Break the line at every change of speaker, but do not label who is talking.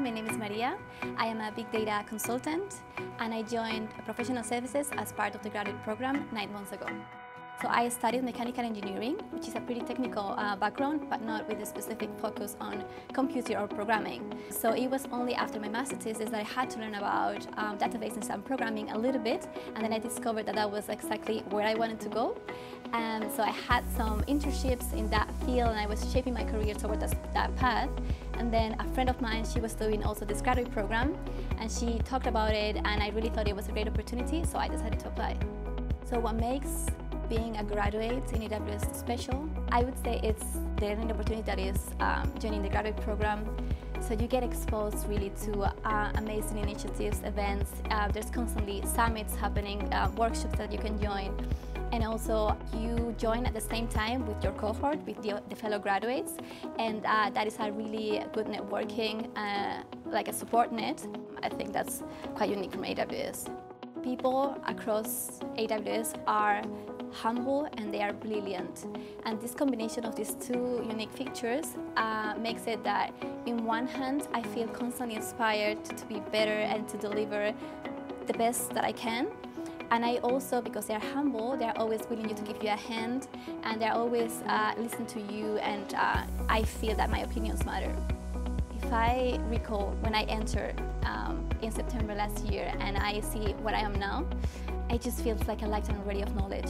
Maria. I am a big data consultant and I joined professional services as part of the graduate program nine months ago. So I studied mechanical engineering, which is a pretty technical uh, background, but not with a specific focus on computer or programming. So it was only after my master thesis that I had to learn about um, databases and programming a little bit, and then I discovered that that was exactly where I wanted to go. And so I had some internships in that field, and I was shaping my career toward that, that path. And then a friend of mine, she was doing also this graduate program, and she talked about it, and I really thought it was a great opportunity, so I decided to apply. So what makes being a graduate in AWS special? I would say it's the learning opportunity that is um, joining the graduate program. So you get exposed really to uh, amazing initiatives, events. Uh, there's constantly summits happening, uh, workshops that you can join. And also you join at the same time with your cohort, with the, the fellow graduates. And uh, that is a really good networking, uh, like a support net. I think that's quite unique from AWS. People across AWS are humble and they are brilliant. And this combination of these two unique features uh, makes it that in one hand I feel constantly inspired to be better and to deliver the best that I can. And I also, because they're humble, they're always willing to give you a hand and they're always uh, listen to you and uh, I feel that my opinions matter. If I recall when I entered um, in September last year and I see what I am now, it just feels like a lifetime already of knowledge.